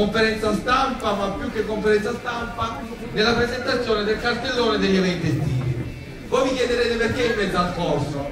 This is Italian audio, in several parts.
conferenza stampa, ma più che conferenza stampa, nella presentazione del cartellone degli eventi estivi. Voi mi chiederete perché in mezzo al corso.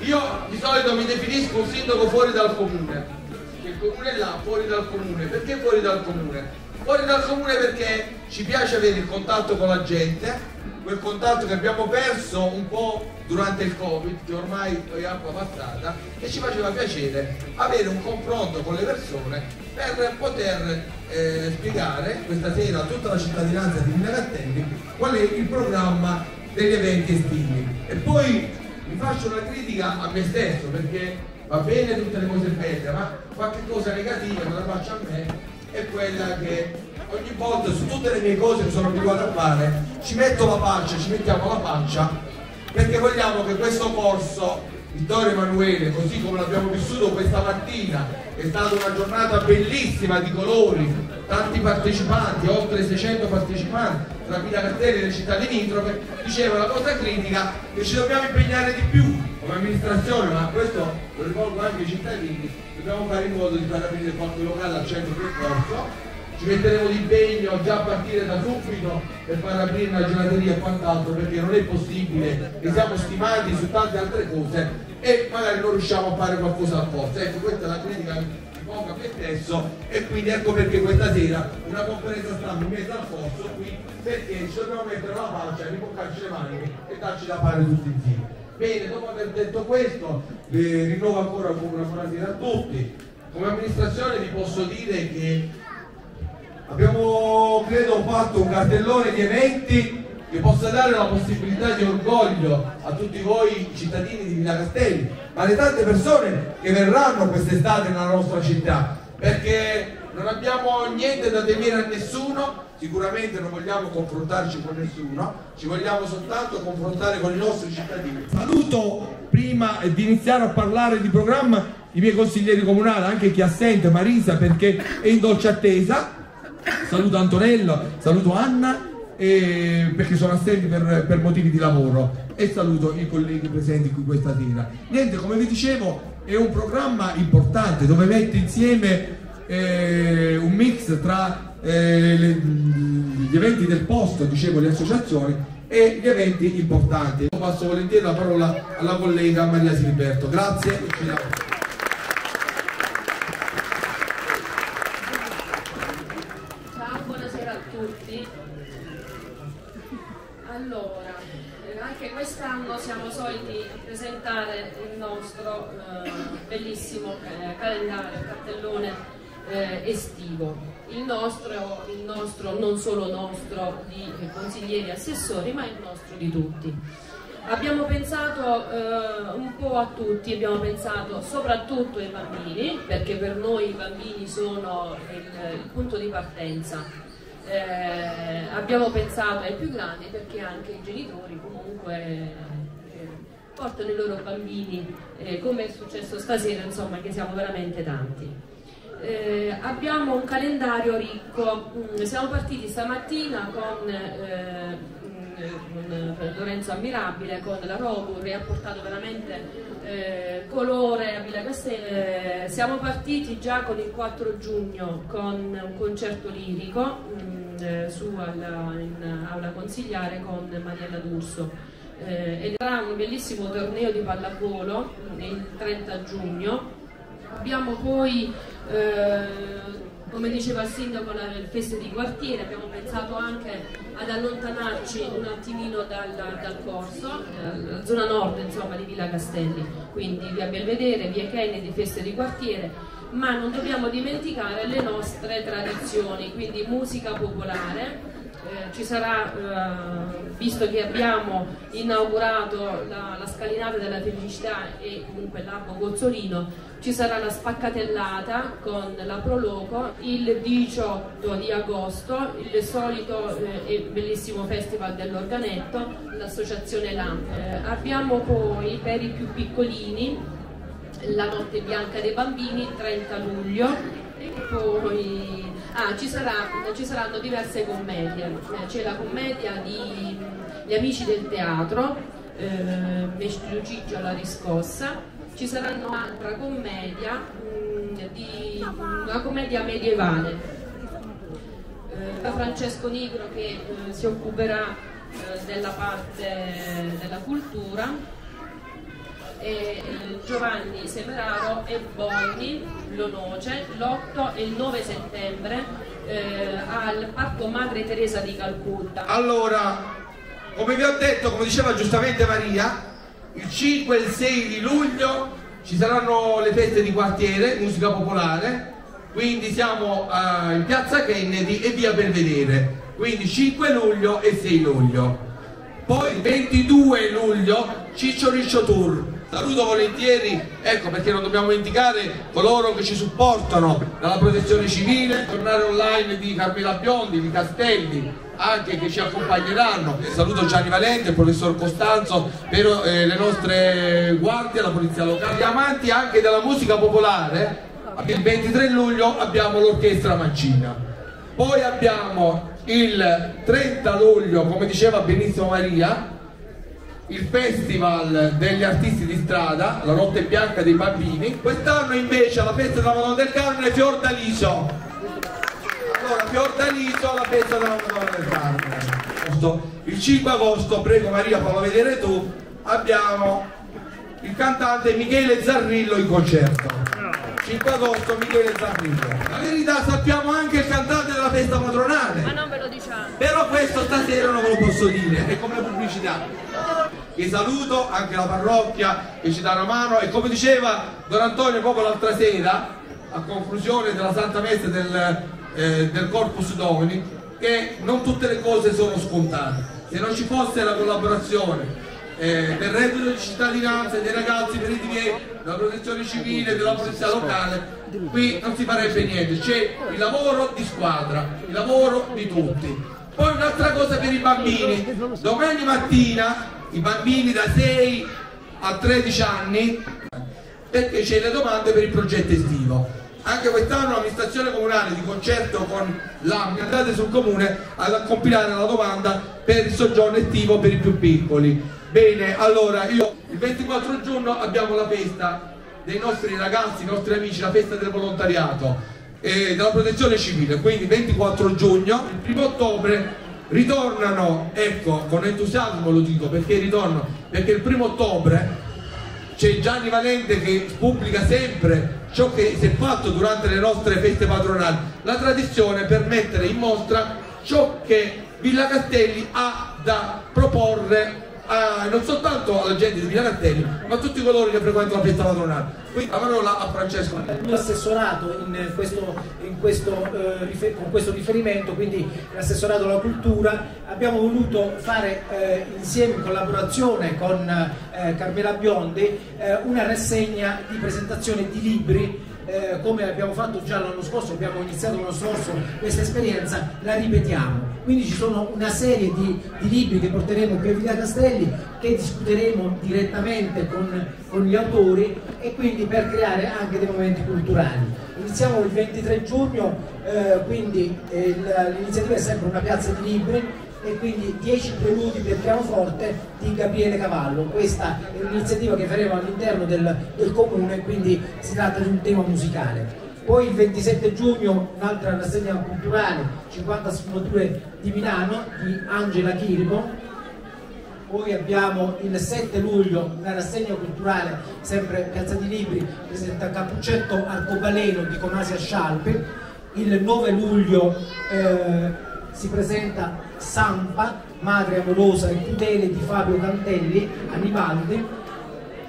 Io di solito mi definisco un sindaco fuori dal comune. Il comune è là, fuori dal comune. Perché fuori dal comune? Fuori dal comune perché ci piace avere il contatto con la gente, quel contatto che abbiamo perso un po' durante il Covid, che ormai è acqua passata, e ci faceva piacere avere un confronto con le persone per poter eh, spiegare questa sera a tutta la cittadinanza di Villa Cattelli qual è il programma degli eventi estivi. E poi mi faccio una critica a me stesso perché va bene tutte le cose belle, ma qualche cosa negativa me la faccio a me è quella che ogni volta su tutte le mie cose che sono abituato a fare ci metto la pancia, ci mettiamo la pancia perché vogliamo che questo corso Vittorio Emanuele, così come l'abbiamo vissuto questa mattina, è stata una giornata bellissima di colori, tanti partecipanti, oltre 600 partecipanti tra Villa Castelli e le città limitrofe, diceva la cosa critica che ci dobbiamo impegnare di più come amministrazione, ma questo lo rivolgo anche ai cittadini, dobbiamo fare in modo di far aprire qualche locale al centro del corso ci metteremo d'impegno già a partire da subito per far aprire una gelateria e quant'altro perché non è possibile che siamo stimati su tante altre cose e magari non riusciamo a fare qualcosa al forza ecco questa è la critica che pongo a me stesso e quindi ecco perché questa sera una conferenza stampa in mezzo al corso qui perché ci dobbiamo mettere la pancia, rimboccarci le mani e darci da fare tutti insieme. Bene, dopo aver detto questo vi rinnovo ancora una buonasera a tutti. Come amministrazione vi posso dire che abbiamo credo fatto un cartellone di eventi che possa dare la possibilità di orgoglio a tutti voi cittadini di Villa Castelli, ma alle tante persone che verranno quest'estate nella nostra città, perché non abbiamo niente da temere a nessuno, sicuramente non vogliamo confrontarci con nessuno, ci vogliamo soltanto confrontare con i nostri cittadini. Saluto prima di iniziare a parlare di programma i miei consiglieri comunali, anche chi assente, Marisa perché è in dolce attesa, saluto Antonello, saluto Anna eh, perché sono assenti per, per, motivi di lavoro e saluto i colleghi presenti qui questa sera. Niente, come vi dicevo, è un programma importante dove mette insieme eh, un mix tra eh, le, gli eventi del posto, dicevo, le associazioni e gli eventi importanti. Passo volentieri la parola alla collega Maria Siliberto. Grazie e ci quest'anno siamo soliti presentare il nostro eh, bellissimo eh, calendario, cartellone eh, estivo. Il nostro, il nostro, non solo nostro di consiglieri e assessori, ma il nostro di tutti. Abbiamo pensato eh, un po' a tutti, abbiamo pensato soprattutto ai bambini, perché per noi i bambini sono il, il punto di partenza eh, abbiamo pensato ai più grandi perché anche i genitori comunque portano i loro bambini, eh, come è successo stasera, insomma, che siamo veramente tanti. Eh, abbiamo un calendario ricco, mm, siamo partiti stamattina con eh, con Lorenzo Ammirabile, con la Robur e ha portato veramente eh, colore a Villa Castelli. Eh, siamo partiti già con il 4 giugno con un concerto lirico mm, eh, su alla, in aula consigliare con Mariella D'Urso. Eh, ed era un bellissimo torneo di pallavolo il 30 giugno. Abbiamo poi eh, come diceva il sindaco le feste di quartiere abbiamo pensato anche ad allontanarci un attimino dal, dal corso, dalla zona nord insomma, di Villa Castelli, quindi via Belvedere, via Kennedy, feste di quartiere, ma non dobbiamo dimenticare le nostre tradizioni, quindi musica popolare, eh, ci sarà, eh, visto che abbiamo inaugurato la, la, scalinata della felicità e comunque l'arbo Gozzolino, ci sarà la spaccatellata con la Proloco il 18 di agosto, il solito eh, e bellissimo festival dell'organetto, l'associazione LAM. Eh, abbiamo poi per i più piccolini la notte bianca dei bambini, il 30 luglio, e poi ah, ci, sarà, ci, saranno diverse commedie, eh, c'è la commedia di Gli amici del teatro, eh, Ciccio la riscossa, ci sarà un'altra commedia, mh, mm, di, una commedia medievale eh, da Francesco Nigro che eh, si occuperà eh, della parte della cultura eh, Giovanni Semeraro e Bonni Lonoce l'8 e il 9 settembre eh, al Parco Madre Teresa di Calcutta. Allora, come vi ho detto, come diceva giustamente Maria, il 5 e il 6 di luglio ci saranno le feste di quartiere, musica popolare, quindi siamo uh, in piazza Kennedy e via Belvedere, quindi 5 luglio e 6 luglio. Poi il 22 luglio Ciccio Riccio Tour, Saluto volentieri, ecco perché non dobbiamo dimenticare coloro che ci supportano dalla protezione civile, tornare online di Carmela Biondi, di Castelli, anche che ci accompagneranno. Saluto Gianni Valente, il professor Costanzo, per eh, le nostre guardie, la polizia locale. Amanti anche della musica popolare, il 23 luglio abbiamo l'orchestra Mancina. Poi abbiamo il 30 luglio, come diceva benissimo Maria, il festival degli artisti di strada, la notte bianca dei bambini. Quest'anno invece alla festa della Madonna del Carmine Fiordaliso. Allora, Fiordaliso alla festa della Madonna del Carmine. Il 5 agosto, prego Maria, fallo vedere tu, abbiamo il cantante Michele Zarrillo in concerto. 5 agosto Michele Zarrillo. La verità sappiamo anche il cantante della festa patronale. Ma non ve lo diciamo. Però questo stasera non ve lo posso dire, è come pubblicità che saluto, anche la parrocchia che ci dà una mano e come diceva Don Antonio proprio l'altra sera, a conclusione della Santa Messa del, eh, del Corpus Domini, che non tutte le cose sono scontate. Se non ci fosse la collaborazione eh, del reddito di cittadinanza dei ragazzi per i divieti, della protezione civile, della polizia locale, qui non si farebbe niente, c'è il lavoro di squadra, il lavoro di tutti. Poi un'altra cosa per i bambini, domani mattina i bambini da 6 a 13 anni perché c'è le domande per il progetto estivo. Anche quest'anno l'amministrazione comunale di concerto con l'AMI andate sul comune a compilare la domanda per il soggiorno estivo per i più piccoli. Bene, allora io il 24 giugno abbiamo la festa dei nostri ragazzi, i nostri amici, la festa del volontariato e della protezione civile, quindi 24 giugno, il 1 ottobre ritornano, ecco, con entusiasmo lo dico, perché ritornano? Perché il primo ottobre c'è Gianni Valente che pubblica sempre ciò che si è fatto durante le nostre feste patronali, la tradizione per mettere in mostra ciò che Villa Castelli ha da proporre a, non soltanto alla gente di Pianatelli, ma a tutti coloro che frequentano la festa patronale. Quindi la parola a Francesco. Il mio assessorato in questo, in questo, eh, con questo riferimento, quindi l'assessorato alla cultura, abbiamo voluto fare eh, insieme in collaborazione con eh, Carmela Biondi eh, una rassegna di presentazione di libri eh, come abbiamo fatto già l'anno scorso, abbiamo iniziato l'anno scorso questa esperienza, la ripetiamo. Quindi ci sono una serie di, di libri che porteremo qui a Villa Castelli, che discuteremo direttamente con, con gli autori e quindi per creare anche dei momenti culturali. Iniziamo il 23 giugno, eh, quindi eh, l'iniziativa è sempre una piazza di libri e quindi 10 preludi per pianoforte di Gabriele Cavallo. Questa è un'iniziativa che faremo all'interno del, del comune, quindi si tratta di un tema musicale. Poi il 27 giugno un'altra rassegna culturale, 50 sfumature di Milano, di Angela Chirico. Poi abbiamo il 7 luglio una rassegna culturale, sempre Piazza di Libri, presenta Cappuccetto Arcobaleno di Conasia Scialpe. Il 9 luglio eh, si presenta Sampa, madre amorosa e tutele di Fabio Cantelli, Annibaldi.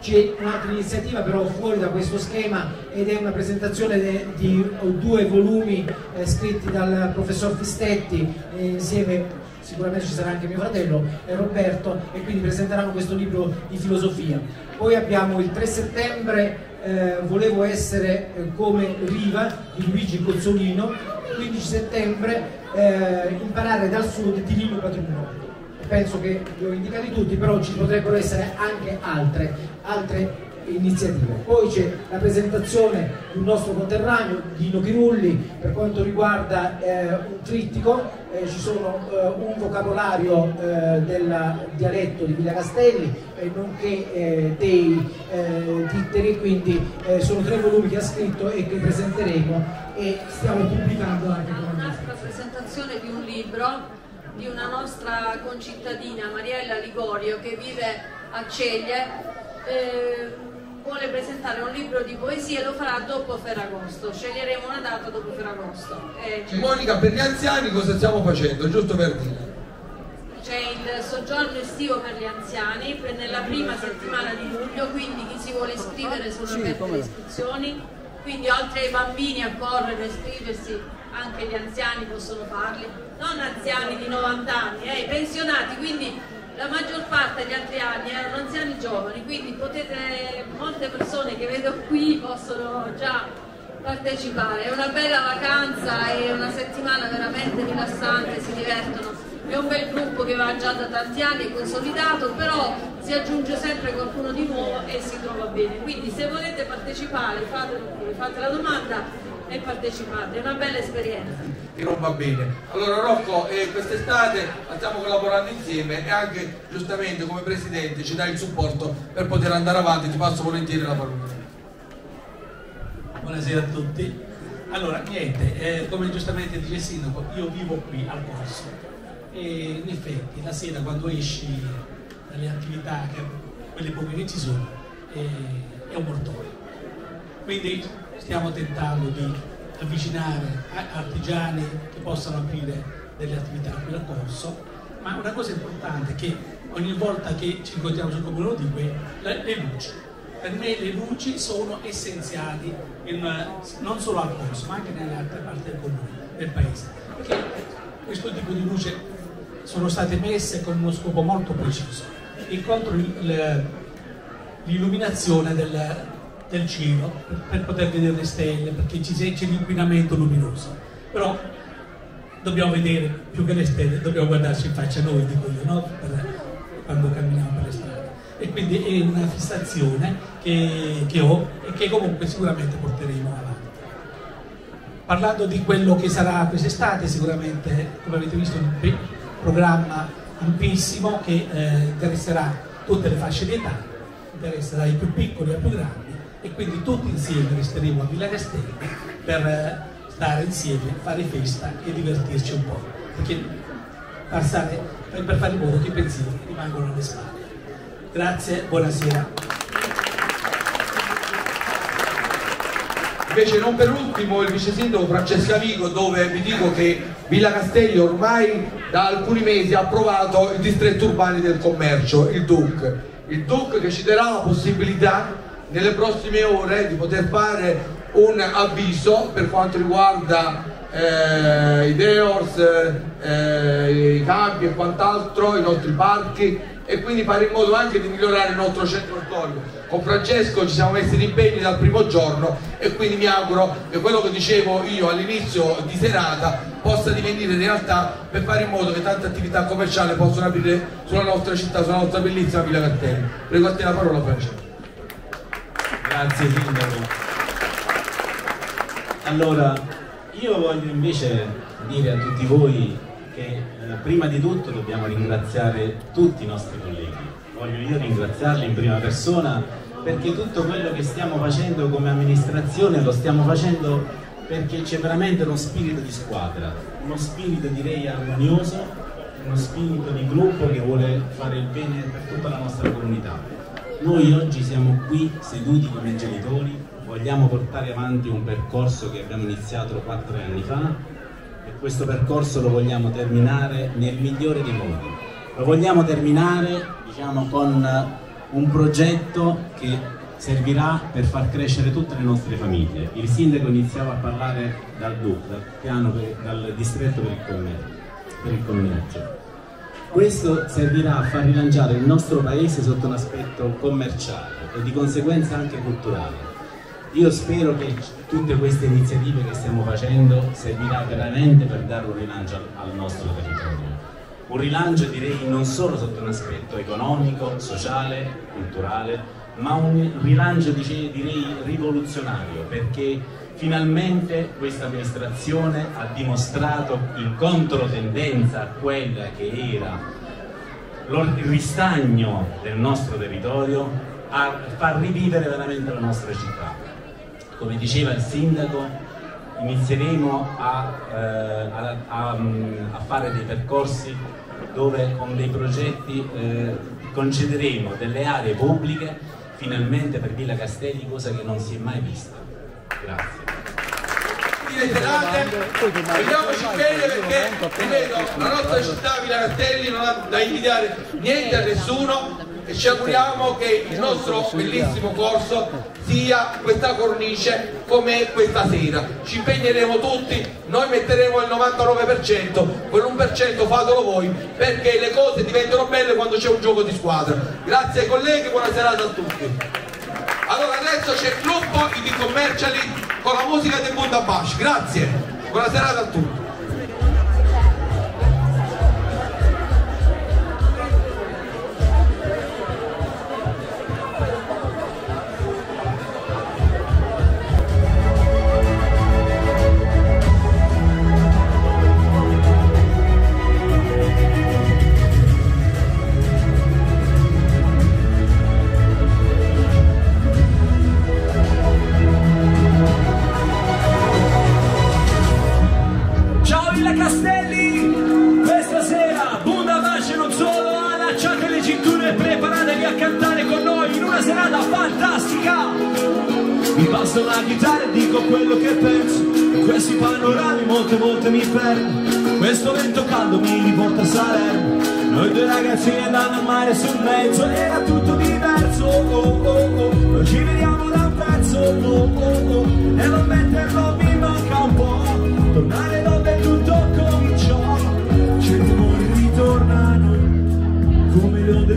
C'è un'altra iniziativa però fuori da questo schema ed è una presentazione di due volumi eh, scritti dal professor Fistetti eh, insieme sicuramente ci sarà anche mio fratello e Roberto e quindi presenteranno questo libro di filosofia. Poi abbiamo il 3 settembre eh, Volevo essere eh, come Riva di Luigi Cozzolino, 15 settembre eh, imparare dal sud di Lino Patruno. Penso che li ho indicati tutti, però ci potrebbero essere anche altre, altre iniziative. Poi c'è la presentazione di un nostro conterraneo, Dino Chirulli, per quanto riguarda eh, un trittico, eh, ci sono eh, un vocabolario eh, del dialetto di Villa Castelli, nonché eh, dei titteri, quindi sono tre volumi che ha scritto e che presenteremo e stiamo pubblicando anche con un'altra presentazione di un libro di una nostra concittadina Mariella Ligorio che vive a Ceglie eh, vuole presentare un libro di poesie lo farà dopo Ferragosto. Sceglieremo una data dopo Ferragosto. Eh, Monica per gli anziani cosa stiamo facendo? Giusto per dire c'è il soggiorno estivo per gli anziani nella prima settimana di luglio quindi chi si vuole iscrivere sono aperte le iscrizioni quindi oltre ai bambini a correre e iscriversi anche gli anziani possono farli non anziani di 90 anni, eh, pensionati, quindi la maggior parte degli altri anni erano anziani giovani, quindi potete, molte persone che vedo qui possono già partecipare. È una bella vacanza, è una settimana veramente rilassante, si divertono. È un bel gruppo che va già da tanti anni, è consolidato, però si aggiunge sempre qualcuno di nuovo e si trova bene. Quindi se volete partecipare, fatelo fate la domanda e partecipate, è una bella esperienza. Che non va bene. Allora Rocco, eh, quest'estate stiamo collaborando insieme e anche giustamente come presidente ci dai il supporto per poter andare avanti, ti passo volentieri la parola. Buonasera a tutti. Allora, niente, eh, come giustamente dice il sindaco, io vivo qui al corso e in effetti la sera quando esci dalle attività, che, quelle poche che ci sono, eh, è un mortorio. Quindi stiamo tentando di avvicinare artigiani che possano aprire delle attività qui al corso, ma una cosa importante è che ogni volta che ci incontriamo sul comune di qui, le, le luci. Per me le luci sono essenziali in, non solo al corso, ma anche nelle altre parti del comune, del paese. Perché questo tipo di luce sono state messe con uno scopo molto preciso, incontro l'illuminazione del, del cielo per, per poter vedere le stelle, perché c'è l'inquinamento luminoso. Però dobbiamo vedere più che le stelle, dobbiamo guardarci in faccia noi, dico io, no? per, quando camminiamo per le strade. E quindi è una fissazione che, che ho e che comunque sicuramente porteremo avanti. Parlando di quello che sarà quest'estate, sicuramente, come avete visto, programma ampissimo che eh, interesserà tutte le fasce di età, interesserà i più piccoli ai più grandi e quindi tutti insieme resteremo a Villa Castelli per eh, stare insieme, fare festa e divertirci un po', perché passare, per fare in modo che i pensieri rimangano alle spalle. Grazie, buonasera. Invece non per ultimo il vice sindaco Francesca Vigo dove vi dico che Villa Castelli ormai da alcuni mesi ha approvato il distretto urbano del commercio, il DUC. Il DUC che ci darà la possibilità nelle prossime ore di poter fare un avviso per quanto riguarda eh, i Deors, eh, i campi e quant'altro, i nostri parchi e quindi fare in modo anche di migliorare il nostro centro storico. Con Francesco ci siamo messi impegni dal primo giorno e quindi mi auguro che quello che dicevo io all'inizio di serata possa divenire realtà per fare in modo che tante attività commerciali possano aprire sulla nostra città, sulla nostra bellissima Villa Castelli. Prego a te la parola Francesco. Grazie Sindaco. Allora, io voglio invece dire a tutti voi che eh, prima di tutto dobbiamo ringraziare tutti i nostri colleghi. Voglio io ringraziarli in prima persona perché tutto quello che stiamo facendo come amministrazione lo stiamo facendo perché c'è veramente uno spirito di squadra, uno spirito direi armonioso, uno spirito di gruppo che vuole fare il bene per tutta la nostra comunità. Noi oggi siamo qui seduti come genitori, vogliamo portare avanti un percorso che abbiamo iniziato quattro anni fa e questo percorso lo vogliamo terminare nel migliore dei modi. Lo vogliamo terminare diciamo, con un progetto che servirà per far crescere tutte le nostre famiglie. Il sindaco iniziava a parlare dal DUC, dal piano per, dal distretto per il commercio. Per il commercio. Questo servirà a far rilanciare il nostro paese sotto un aspetto commerciale e di conseguenza anche culturale. Io spero che tutte queste iniziative che stiamo facendo servirà veramente per dare un rilancio al nostro territorio. Un rilancio direi non solo sotto un aspetto economico, sociale, culturale, ma un rilancio direi rivoluzionario perché finalmente questa amministrazione ha dimostrato in controtendenza a quella che era il ristagno del nostro territorio a far rivivere veramente la nostra città. Come diceva il sindaco, inizieremo a, eh, a, a, a fare dei percorsi dove con dei progetti eh, concederemo delle aree pubbliche finalmente per Villa Castelli, cosa che non si è mai vista. Grazie. Vediamoci bene perché ripeto, la nostra città Villa Castelli non ha da invidiare niente a nessuno e ci auguriamo che il nostro bellissimo corso sia questa cornice come questa sera. Ci impegneremo tutti, noi metteremo il 99%, quell'1% fatelo voi perché le cose diventano belle quando c'è un gioco di squadra. Grazie ai colleghi, buona serata a tutti. Allora adesso c'è il gruppo di commerciali con la musica del Bundabash. Grazie, buona serata a tutti.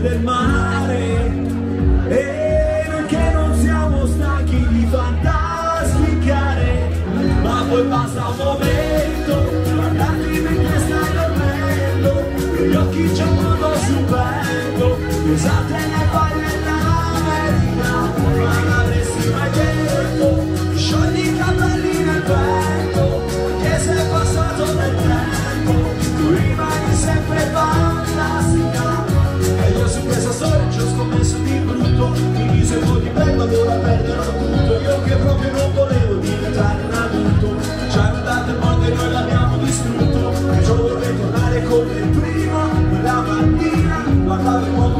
del mare. E noi che non siamo stanchi di fantasticare ma poi basta un momento da perdere tutto Io che proprio non volevo diventare un adulto cioè, Ci hanno dato il mondo e noi l'abbiamo distrutto. E io vorrei tornare come prima Quella mattina guardavo il mondo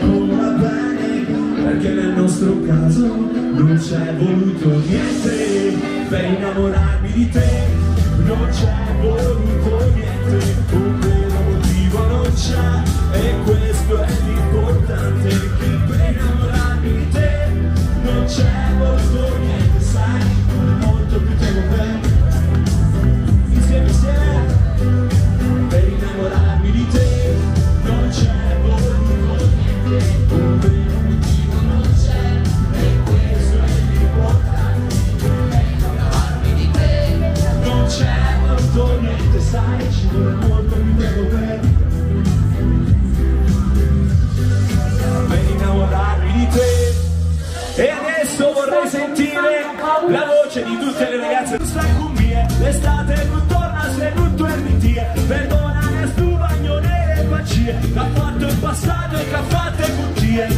non bene perché nel nostro caso non c'è voluto niente. Per innamorarmi di te. La voce di tutte le ragazze stai con me l'estate non torna se non tu ermitie perdona le stu bagnone e pacie che ha fatto il passato e che ha fatto le cuccie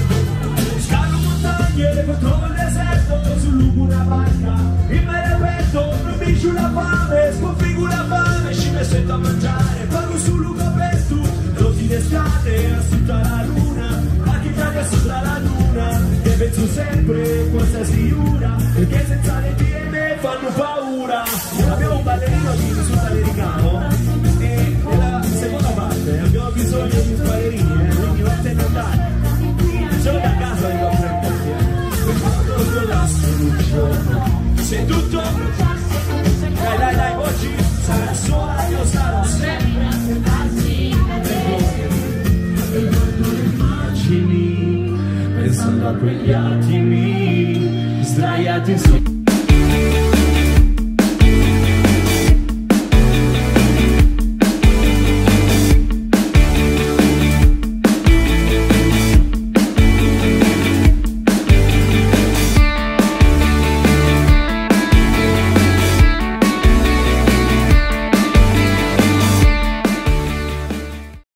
scalo montagne trovo il deserto. Sul lupo una barca il mare aperto. Non mi giù la fame sconfiggo la fame. Ci mi sento a mangiare pago sul lupo aperto. Roti d'estate a tutta la luna chitarra sopra la luna e penso sempre qualsiasi ora perché senza le me fanno paura. Abbiamo un ballerino di risulta americano e nella seconda parte abbiamo bisogno di ballerini eh, quindi non te ne andare solo da casa li un giorno. Se tutto quegli attimi sdraiati in sopra